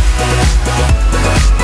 Música